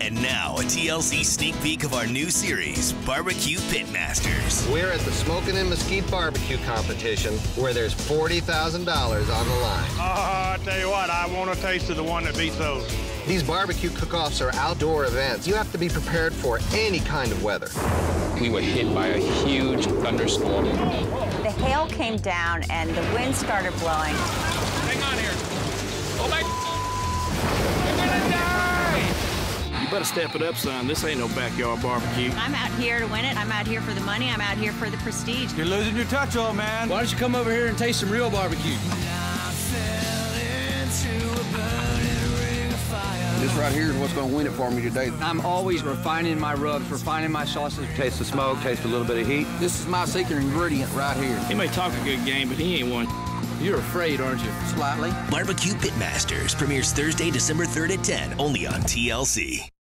And now, a TLC sneak peek of our new series, Barbecue Pitmasters. We're at the Smoking and Mesquite Barbecue Competition where there's $40,000 on the line. Uh, I tell you what, I want a taste of the one that beats those. These barbecue cook-offs are outdoor events. You have to be prepared for any kind of weather. We were hit by a huge thunderstorm. The hail came down and the wind started blowing. Hang on here. Die! You better step it up, son. This ain't no backyard barbecue. I'm out here to win it. I'm out here for the money. I'm out here for the prestige. You're losing your touch, old man. Why don't you come over here and taste some real barbecue? This right here is what's going to win it for me today. I'm always refining my rubs, refining my sauces. Taste the smoke, taste a little bit of heat. This is my secret ingredient right here. He may talk a good game, but he ain't one. You're afraid, aren't you? Slightly. Barbecue Pitmasters premieres Thursday, December 3rd at 10, only on TLC.